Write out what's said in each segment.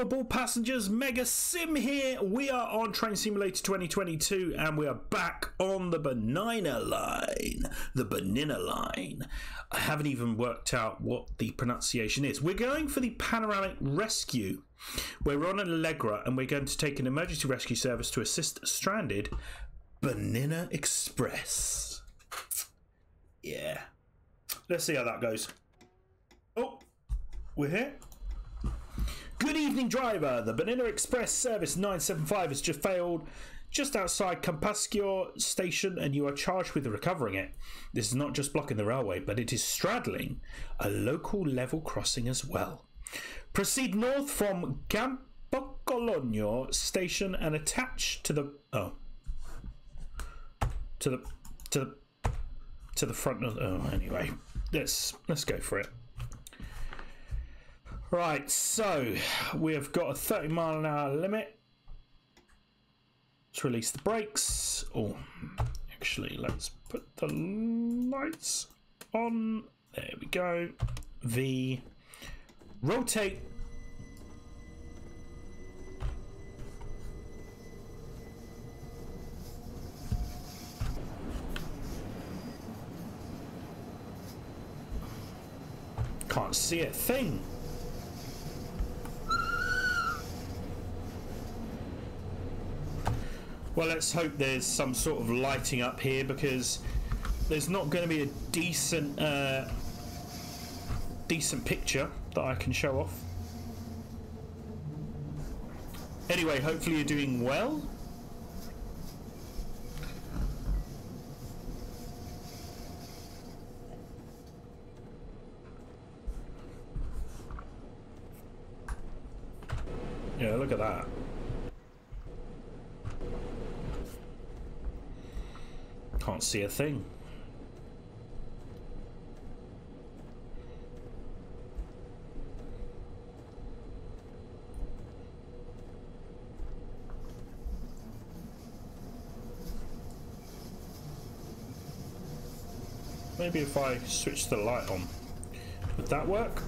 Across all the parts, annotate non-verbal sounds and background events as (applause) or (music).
Passengers. Mega Sim here. We are on Train Simulator 2022 and we are back on the Bernina line. The Bernina line. I haven't even worked out what the pronunciation is. We're going for the Panoramic Rescue. We're on an Allegra and we're going to take an emergency rescue service to assist stranded Bernina Express. Yeah. Let's see how that goes. Oh, we're here. Good evening, driver. The Bernina Express Service 975 has just failed just outside Campascio station and you are charged with recovering it. This is not just blocking the railway, but it is straddling a local level crossing as well. Proceed north from Campocologno station and attach to the oh to the to the to the front of oh anyway. Let's let's go for it. Right, so we have got a 30 mile an hour limit. Let's release the brakes. Oh, actually, let's put the lights on. There we go. V. Rotate. Can't see a thing. Well, let's hope there's some sort of lighting up here because there's not going to be a decent, uh, decent picture that I can show off. Anyway, hopefully you're doing well. Yeah, look at that. Can't see a thing. Maybe if I switch the light on, would that work?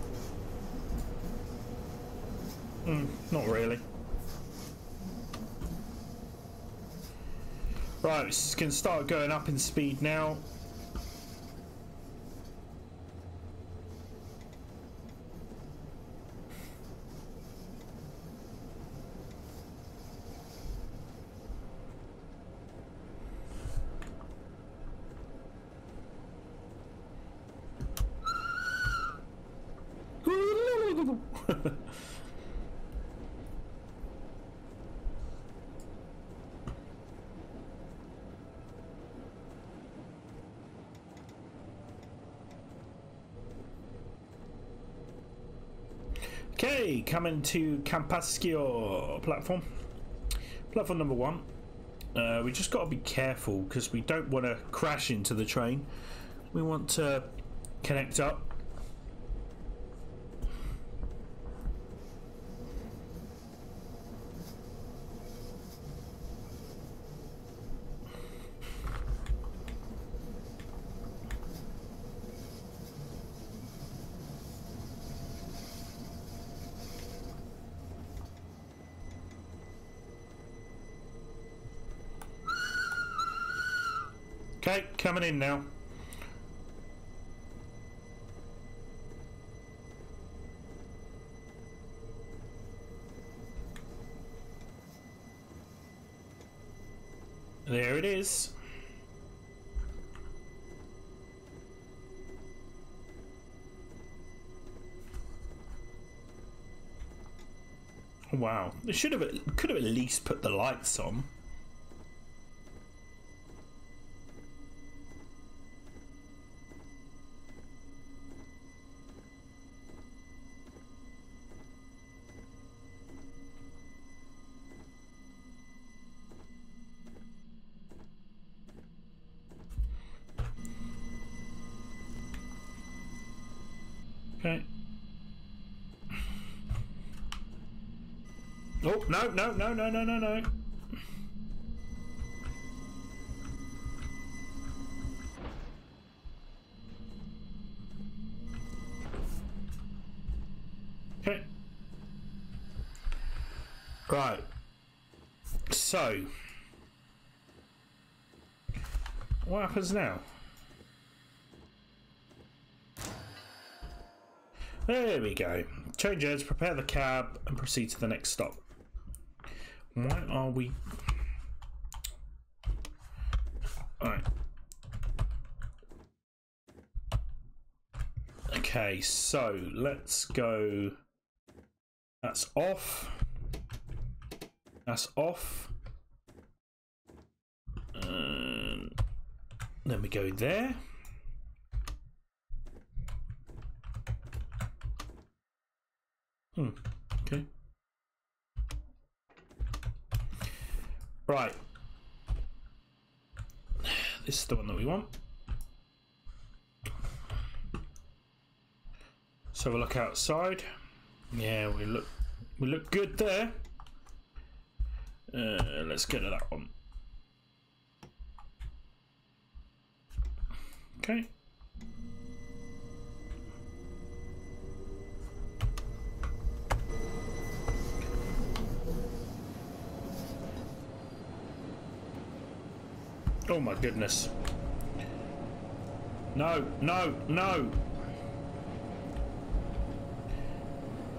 Mm, not really. Right, we can start going up in speed now. Coming to Campascio platform. Platform number one. Uh, we just got to be careful because we don't want to crash into the train. We want to connect up Okay, coming in now. There it is. Wow, they should have could have at least put the lights on. Okay. Oh, no, no, no, no, no, no, no. Okay. Right. So, what happens now? There we go. Change heads, prepare the cab, and proceed to the next stop. Why are we. Alright. Okay, so let's go. That's off. That's off. And then we go there. Hmm. Okay. Right. This is the one that we want. So we'll look outside. Yeah, we look we look good there. Uh, let's get to that one. Okay. Oh my goodness. No, no, no.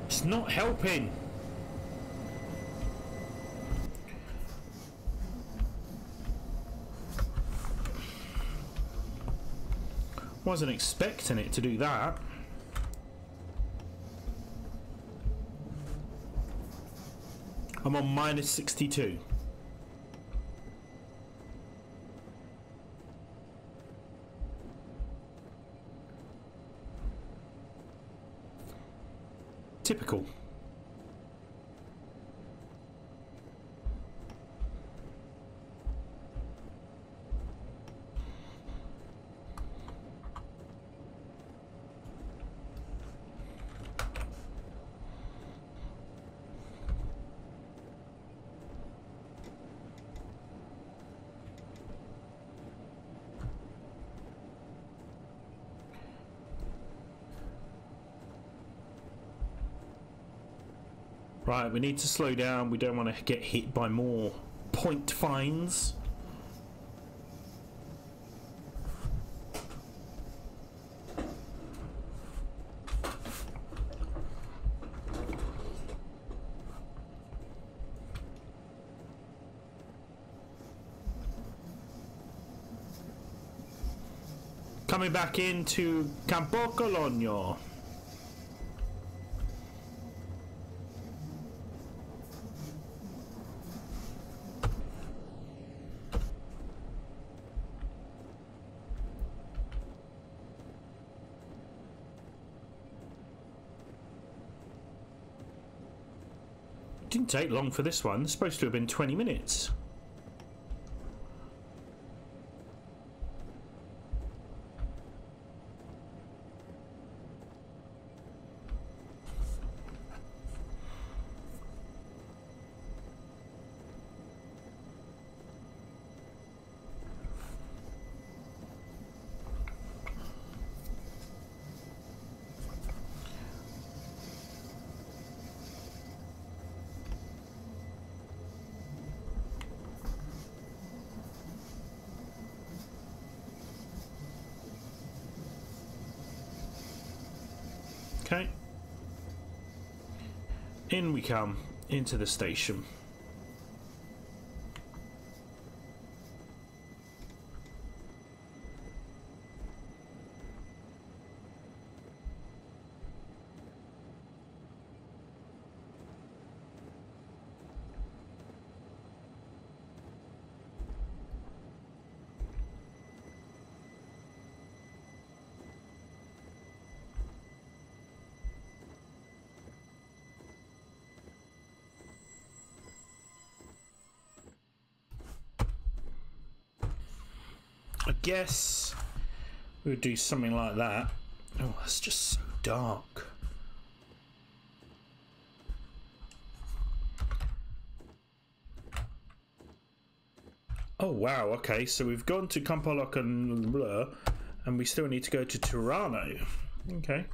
It's not helping. Wasn't expecting it to do that. I'm on minus 62. Typical. Right, we need to slow down. We don't want to get hit by more point fines. Coming back into Campocologno. Didn't take long for this one. It's supposed to have been 20 minutes. Okay. In we come into the station. Guess we would do something like that. Oh, that's just so dark. Oh wow, okay, so we've gone to Campoloc and blah, and we still need to go to Tirano. Okay.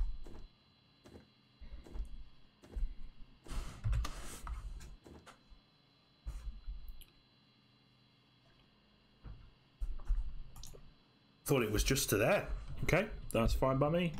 Thought it was just to there. Okay, that's fine by me.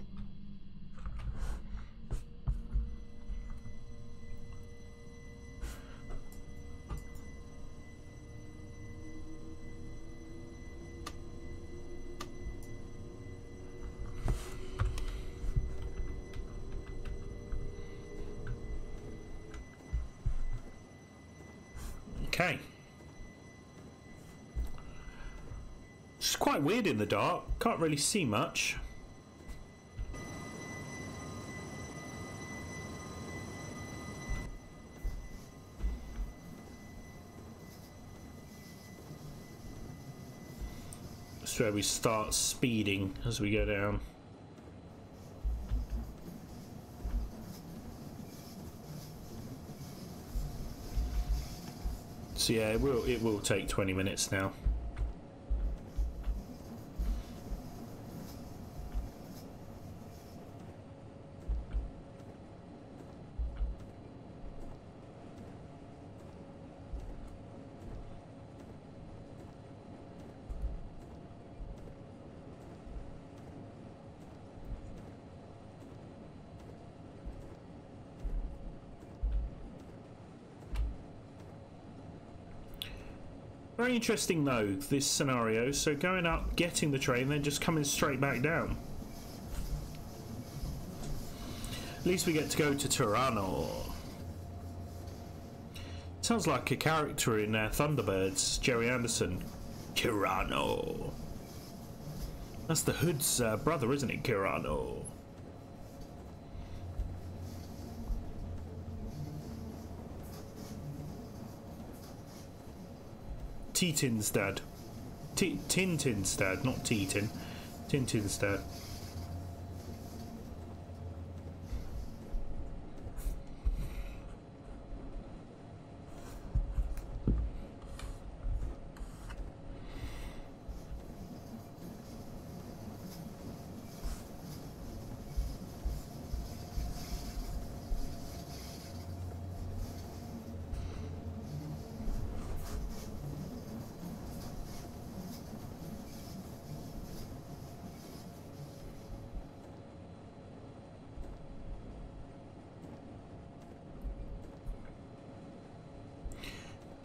Quite weird in the dark. Can't really see much. That's where we start speeding as we go down. So yeah, it will it will take 20 minutes now. Very interesting though, this scenario. So going up, getting the train, then just coming straight back down. At least we get to go to Tirano. Sounds like a character in uh, Thunderbirds, Gerry Anderson. Kyrano. That's the Hood's uh, brother, isn't it, Kyrano? Tintin's dad. T Tintin's dad, not Titin. Tintin's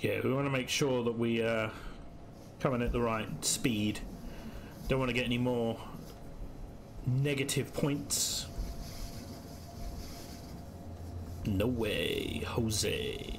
Yeah, we want to make sure that we uh, coming at the right speed. Don't want to get any more negative points. No way, Jose.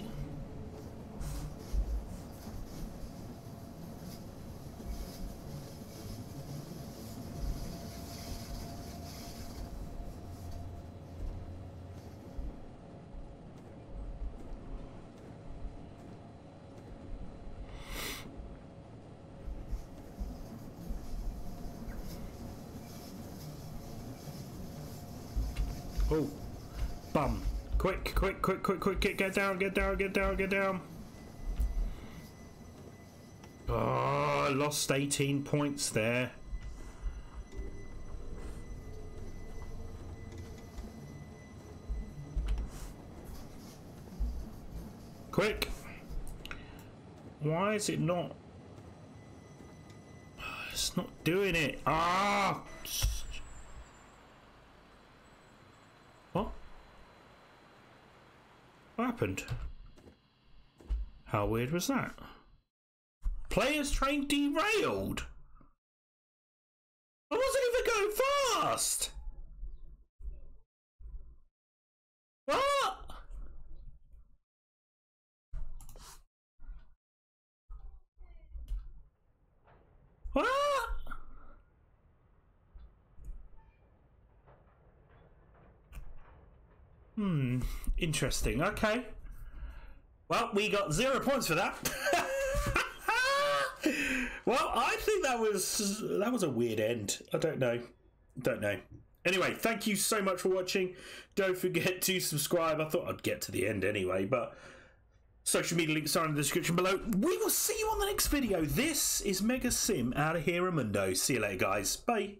Oh, bum. Quick, quick, quick, quick, quick, get, get down, get down, get down, get down. Oh, I lost 18 points there. Quick. Why is it not? It's not doing it. Ah! What? What happened? How weird was that? Players train derailed. I wasn't even going fast. What? What? Hmm, interesting. Okay. Well, we got zero points for that. (laughs) well, I think that was that was a weird end. I don't know. Don't know. Anyway, thank you so much for watching. Don't forget to subscribe. I thought I'd get to the end anyway, but social media links are in the description below. We will see you on the next video. This is Mega Sim out of here, Amundo. See you later, guys. Bye.